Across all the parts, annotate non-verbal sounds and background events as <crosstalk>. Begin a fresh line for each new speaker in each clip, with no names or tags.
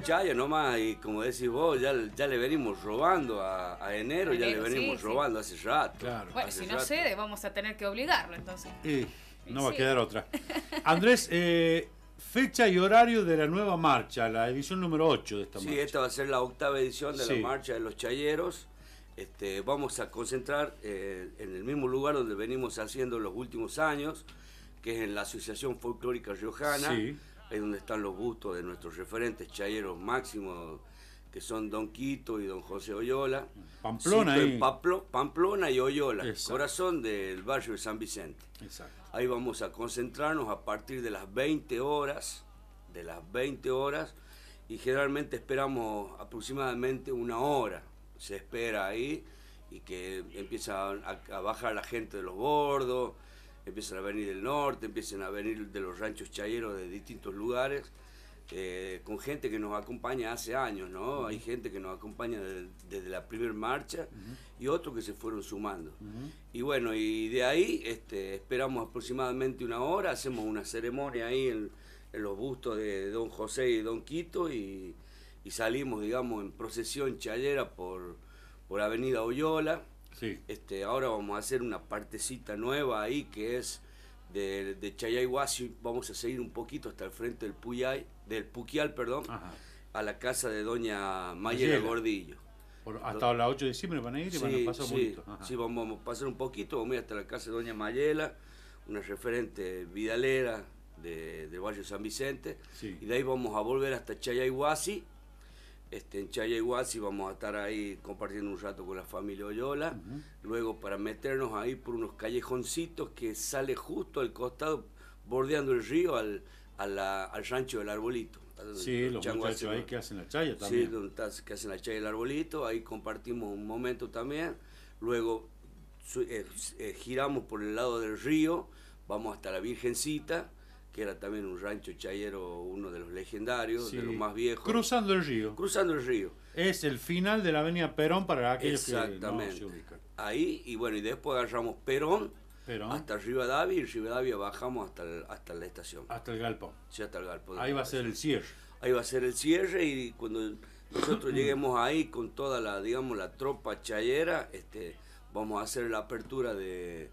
Chaya nomás, y como decís vos, ya, ya le venimos robando a, a enero, ya le venimos
sí, sí.
robando hace rato.
Claro.
Bueno,
hace
si no
rato.
cede, vamos a tener que obligarlo entonces.
Y no
Y
va a
sí.
quedar otra. <laughs> Andrés, eh, fecha y horario de la nueva marcha, la edición número 8 de esta
Sí,
marcha.
esta va a ser la octava edición de
Sí.
la Marcha de los Chayeros. Este, vamos a concentrar eh, en el mismo lugar donde venimos haciendo los últimos años, que es en la Asociación Folclórica Riojana,
Sí.
Ahí donde están los bustos de nuestros referentes chayeros máximos, que son Don Quito y Don José Oyola.
Pamplona ahí.
Paplo- Pamplona y Oyola,
Exacto.
corazón del barrio de San Vicente.
Exacto.
Ahí vamos a concentrarnos a partir de las 20 horas, de las 20 horas, y generalmente esperamos aproximadamente una hora. Se espera ahí y que empieza a, a bajar la gente de los bordos, empiezan a venir del norte, empiezan a venir de los ranchos chayeros de distintos lugares, eh, con gente que nos acompaña hace años, ¿no? Hay gente que nos acompaña de- desde la primera marcha y otros que se fueron sumando. Y bueno, y de ahí este, esperamos aproximadamente una hora, hacemos una ceremonia ahí en, en los bustos de Don José y Don Quito y, y salimos, digamos, en procesión chayera por, por Avenida Oyola.
Sí.
Este, ahora vamos a hacer una partecita nueva ahí que es de, de Chayayhuasi, vamos a seguir un poquito hasta el frente del Puyay, del Puquial, perdón,
Ajá.
a la casa de doña Mayela. Gordillo.
Por- hasta la 8 de diciembre van a ir y van a pasar un
sí.
Ajá.
sí, vamos, vamos a pasar un poquito, vamos a ir hasta la casa de Doña Mayela, una referente vidalera de, del barrio San Vicente,
Sí.
y de ahí vamos a volver hasta Chayayhuasi. Este, en Chayayhuasi vamos a estar ahí compartiendo un rato con la familia Oyola, luego para meternos ahí por unos callejoncitos que sale justo al costado, bordeando el río al, a la- al rancho del Arbolito.
Sí, los muchachos ahí que hacen la chaya
Sí,
también.
donde está- que hacen la chaya del arbolito, ahí compartimos un momento también. Luego eh, eh, giramos por el lado del río, vamos hasta la Virgencita, que era también un rancho chayero, uno de los legendarios,
Sí.
de los más viejos.
Cruzando el río.
Cruzando el río.
Es el final de la avenida Perón para aquellos que no
Exactamente.
se ubican.
Ahí, y bueno, y después agarramos Perón,
Perón.
hasta Rivadavia, y Rivadavia bajamos hasta, el- hasta la estación,
Hasta el galpón.
sí, hasta el galpo. de
Ahí va a ser el cierre.
ahí va a ser el cierre y cuando nosotros lleguemos ahí con toda la, digamos, la tropa chayera, este, vamos a hacer la apertura de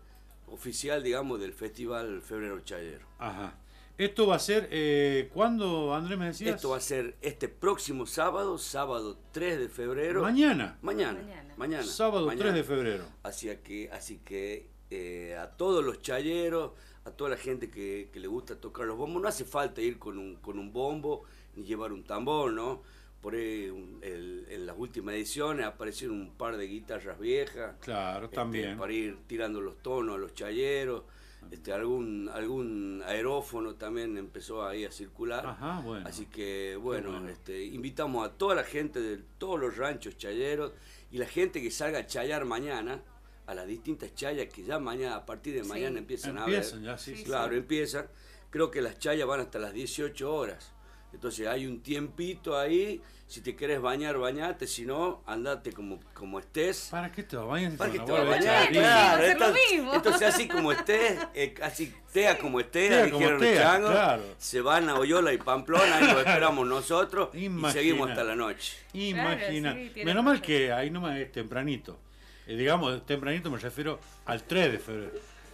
oficial, digamos, del Festival Febrero Chayero.
Ajá. Esto va a ser, eh, ¿cuándo, Andrés, me decías?
Esto va a ser este próximo sábado, sábado 3 de febrero.
Mañana.
Mañana.
Mañana.
Mañana.
Sábado
mañana.
3 de febrero.
Así que, así que eh, a todos los chayeros, a toda la gente que, que le gusta tocar los bombos, no hace falta ir con un, con un bombo ni llevar un tambor, ¿no? Por ahí un- el- en las últimas ediciones aparecieron un par de guitarras viejas.
Claro,
este,
también.
para ir tirando los tonos a los chayeros. Este, algún, algún aerófono también empezó ahí a circular.
Ajá, bueno.
Así que bueno,
bueno.
Este, invitamos a toda la gente de todos los ranchos chayeros y la gente que salga a chayar mañana, a las distintas chayas que ya mañana, a partir de
Sí.
mañana empiezan,
Empiezan
a
ya,
ver.
sí, sí.
Claro, empiezan. Creo que las chayas van hasta las 18 horas. Entonces hay un tiempito ahí, si te querés bañar, bañate, si no, andate como, como estés.
¿Para qué te vas a bañar? si
Para
van
te
a
va a
volver
bañar,
sí,
bien?
va a ser lo
entonces,
mismo.
entonces así como estés, eh, así tea como estés,
Tea como
dijeron los changos,
claro.
se van a Oyola y Pamplona, ahí lo <laughs> esperamos nosotros y seguimos hasta la noche.
Imagina.
Claro, sí,
Menos mal que ahí nomás es tempranito. Eh, digamos, tempranito me refiero al 3 de febrero.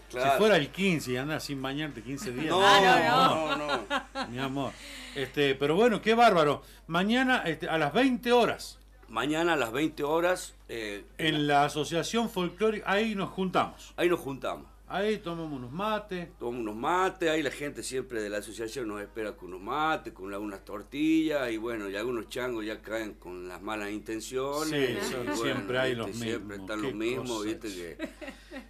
Claro.
Si fuera el 15 y andas sin bañarte 15 <laughs> días.
No,
Ah,
no, no,
Mi amor. Este, pero bueno, qué bárbaro. Mañana este, a las 20 horas
Mañana a las 20 horas, eh,
en la Asociación Folclórica, ahí nos juntamos.
ahí nos juntamos.
Ahí tomamos unos mates.
Tomamos unos mates, ahí la gente siempre de la asociación nos espera con unos mates, con algunas tortillas y bueno, y algunos changos ya caen con las malas intenciones.
Sí, siempre hay los
Siempre
mismos,
están
qué
los mismos, viste que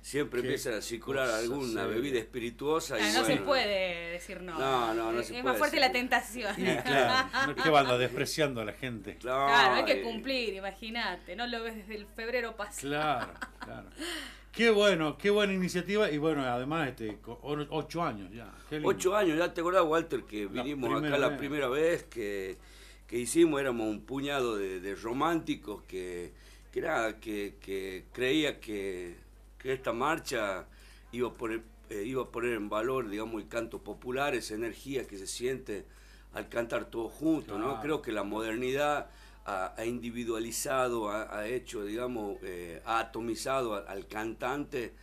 siempre
Qué
empieza a circular alguna
sí.
bebida espirituosa. y
Ah, no se puede decir no.
No, no, no
es
se
es
puede
más fuerte
decir.
la tentación.
Y claro, ¿qué van a despreciando a la gente?
Claro,
Claro, hay que
y-
cumplir, imagínate. No lo ves desde el febrero pasado.
Claro, claro. Qué bueno, qué buena iniciativa y bueno, además este, ocho años ya. Qué lindo.
Ocho años, ¿ya te acordás, Walter, que
La
vinimos acá la
vez.
primera vez que, que hicimos? Éramos un puñado de, de románticos que, que, era, que, que creía que, que esta marcha iba a, poner, eh, iba a poner en valor, digamos, el canto popular, esa energía que se siente al cantar todos juntos, ¿no?
Claro.
Creo que la modernidad ha, ha individualizado, ha, ha hecho, digamos, eh, ha atomizado al, al cantante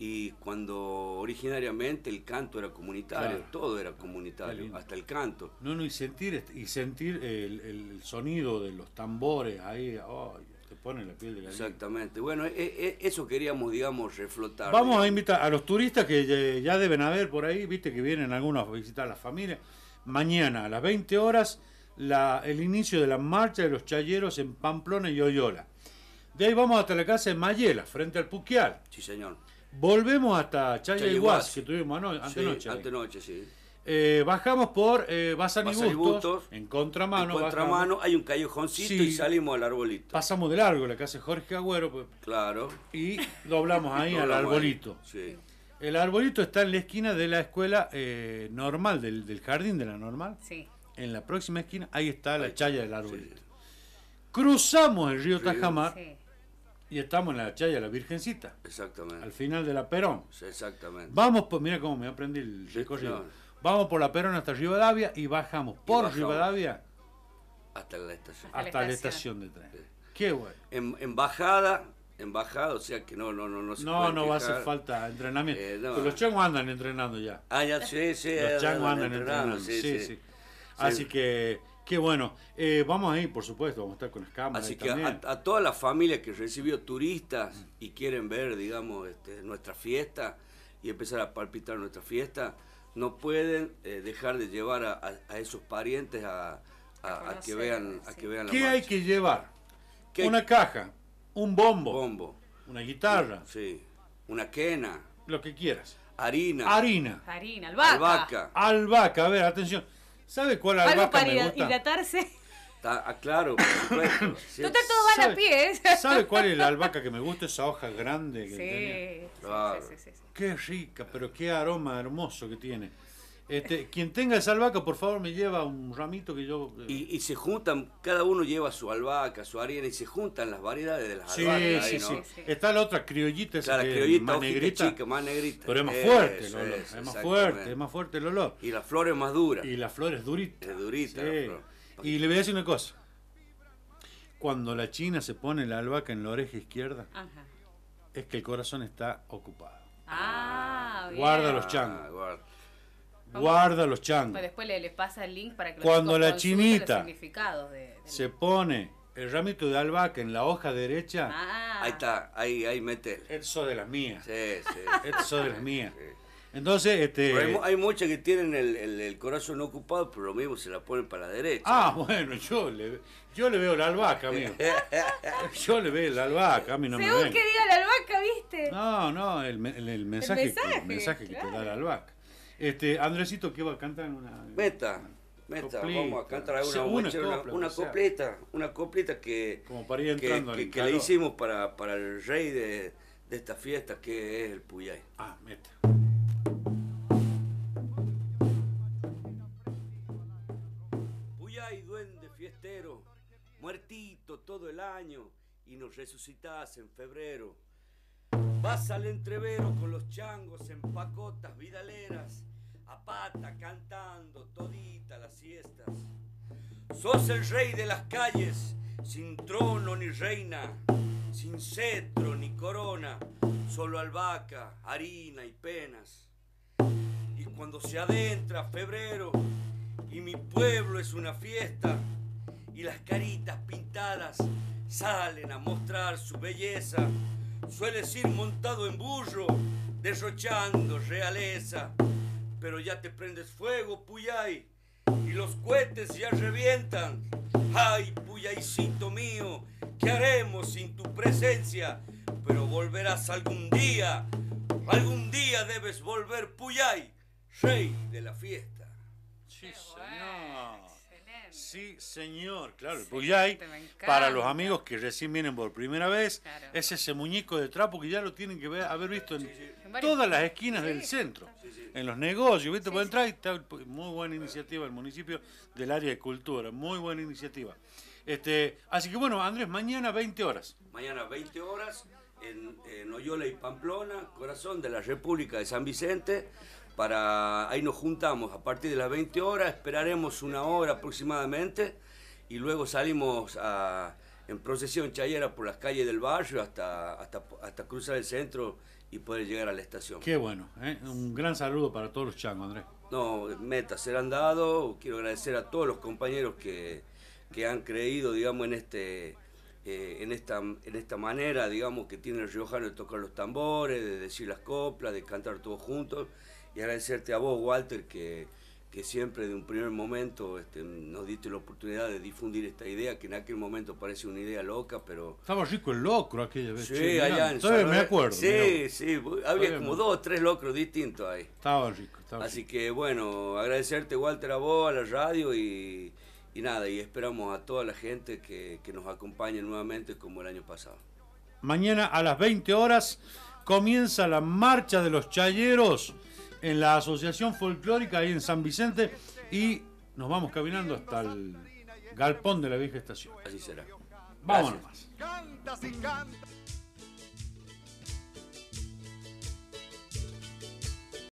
y cuando originariamente el canto era comunitario,
Claro.
todo era comunitario, hasta el canto.
No, no, y sentir, y sentir el, el sonido de los tambores ahí, te pone la piel de gallina.
Exactamente. Bueno, e- e- eso queríamos, digamos, reflotar.
Vamos a invitar a los turistas que ya- ya deben haber por ahí, viste que vienen algunos a visitar a la familia. Mañana a las 20 horas, la, el inicio de la marcha de los chayeros en Pamplona y Oyola. De ahí vamos hasta la casa de Mayela, frente al Puquial.
Sí, señor.
Volvemos hasta Chaya y
Chayaguás.
Guas, que tuvimos ano-
Sí,
antenoche.
antenoche, sí.
Eh, bajamos por eh, y
y
Bustos,
Bustos.
en contramano.
en contramano hay un callejoncito
Sí.
y salimos al arbolito.
pasamos de largo la casa de Jorge Agüero pues,
Claro.
y doblamos ahí <laughs> al
Doblamos ahí.
arbolito.
Sí.
El arbolito está en la esquina de la escuela eh, normal, del, del jardín de la normal.
Sí.
En la próxima esquina, ahí está la
Ahí.
chaya del arbolito. Cruzamos el río
Río.
Tajamar
Sí.
y estamos en la chaya de la Virgencita,
Exactamente.
al final de la Perón.
Sí, Exactamente.
Vamos por, mira cómo me aprendí el
Sí,
recorrido.
no.
Vamos por la Perón hasta Rivadavia y bajamos por
bajamos.
Rivadavia
Hasta la estación.
Hasta la
hasta la
estación.
de tren. Qué bueno.
En, en bajada, en bajada, o sea que no, no, no, no se
No, no va a hacer falta entrenamiento.
Eh, no.
Los changos andan entrenando ya.
Ah, ya, sí, sí.
Los changos andan
entrenando,
entrenando.
sí,
Sí,
sí.
sí. Así que, qué bueno. Eh, vamos a ir, por supuesto, vamos a estar con las cámaras.
Así
ahí
que a,
también.
a todas las familias que recibió turistas y quieren ver, digamos, este, nuestra fiesta y empezar a palpitar nuestra fiesta, no pueden eh, dejar de llevar a, a- a esos parientes a, a- a que vean, a que vean la
¿Qué hay que llevar?
¿Qué hay?
Una caja, un bombo,
Bombo,
una guitarra,
sí, una quena,
lo que quieras.
harina,
Harina,
Harina, albahaca.
albahaca.
albahaca. A ver, atención. ¿Sabe cuál
Algo
albahaca
para
me
hidra-
gusta?
hidratarse.
Ah, claro, por supuesto. <coughs> sí.
Total, todos van a
¿Sabe-
pie. ¿eh? <laughs>
¿Sabe cuál es la albahaca que me gusta? Esa hoja grande que
Sí,
tiene.
sí,
Claro.
sí, sí, sí.
Qué rica, pero qué aroma hermoso que tiene. Este, quien tenga esa albahaca, por favor, me lleva un ramito que yo. eh,
Y, y se juntan, cada uno lleva su albahaca, su harina, y se juntan las variedades de las
sí,
albahacas
sí,
ahí,
sí,
¿no?
Sí.
Está la otra criollita, esa
Claro,
que
la
es
criollita,
más negrita,
chica, más negrita.
pero es más
Eso,
fuerte el olor.
eso,
Es más fuerte, es más fuerte el olor.
Y la flor es más dura.
Y la flor es durita.
Es durita la
Sí. Y le voy a decir una cosa. Cuando la china se pone la albahaca en la oreja izquierda,
Ajá.
es que el corazón está ocupado.
Ah, bien.
Guarda los changos.
Ah, guarda.
Guarda los changos.
Pues después le, le pasa el link para que
Cuando la chinita
los significados de,
Se pone el ramito de albahaca en la hoja derecha.
Ah,
Ahí está, ahí, ahí mete.
Eso de las mías.
Sí, sí.
Eso de las mías.
Sí.
Entonces, este.
Pero hay, mu- hay muchas que tienen el, el- el corazón ocupado, pero lo mismo se la ponen para la derecha.
Ah, <laughs> bueno, yo le, yo le veo la albahaca, amigo. <laughs> Yo le veo la albahaca, a mí no me
Según
ven.
que diga la albahaca, ¿viste?
No, no, el, me- el- el mensaje, que-
mensaje,
el mensaje que te da la albahaca. Este, Andresito, ¿qué va a cantar en una.
Meta, meta,
Coplita.
vamos a cantar
Sí,
alguna,
una
una, una coplita, una coplita que,
Como para ir
que,
entrando
que-
en
que le hicimos para, para el rey de, de esta fiesta, que es el Puyay.
Ah, mete.
Muertito todo el año y nos resucitás en febrero. Vas al entrevero con los changos en pacotas vidaleras, a pata cantando todita las siestas. Sos el rey de las calles, sin trono ni reina, sin cetro ni corona, solo albahaca, harina y penas. Y cuando se adentra febrero y mi pueblo es una fiesta y las caritas pintadas salen a mostrar su belleza, sueles ir montado en burro, derrochando realeza, pero ya te prendes fuego, Puyay, y los cohetes ya revientan. Ay, Puyaycito mío, ¿qué haremos sin tu presencia? Pero volverás algún día, algún día debes volver, Puyay, rey de la fiesta.
Sí, señor. Sí, señor. Claro, el
Sí,
Puyay, para los amigos que recién vienen por primera vez,
Claro.
es ese muñeco de trapo que ya lo tienen que ver, haber visto en todas las esquinas del centro.
Sí, sí.
En los negocios, ¿viste?
Sí,
Por entrar y está muy buena iniciativa el municipio del área de cultura, muy buena iniciativa. Este, así que bueno, Andrés, mañana 20 horas.
Mañana 20 horas en, en Oyola y Pamplona, corazón de la República de San Vicente, para ahí nos juntamos a partir de las 20 horas, esperaremos una hora aproximadamente y luego salimos a, en procesión chayera por las calles del barrio hasta, hasta, hasta cruzar el centro y poder llegar a la estación.
Qué bueno, ¿eh? un gran saludo para todos los changos, Andrés.
No, metas serán dado. Quiero agradecer a todos los compañeros que, que han creído, digamos, en este eh, en esta en esta manera, digamos, que tiene el riojano de tocar los tambores, de decir las coplas, de cantar todos juntos. Y agradecerte a vos, Walter, que, que siempre de un primer momento este, nos diste la oportunidad de difundir esta idea, que en aquel momento parece una idea loca, pero...
Estaba rico el locro aquella vez.
Sí,
che,
allá
mirá,
en
todavía me acuerdo.
Sí,
mirá.
sí, había como dos o tres locros distintos ahí.
Estaba rico. Estaba
Así que bueno, agradecerte Walter a vos, a la radio y, y nada, y esperamos a toda la gente que, que nos acompañe nuevamente como el año pasado.
Mañana a las 20 horas comienza la marcha de los chayeros en la Asociación Folclórica ahí en San Vicente y nos vamos caminando hasta el galpón de la vieja estación.
Así será.
Vámonos. Más.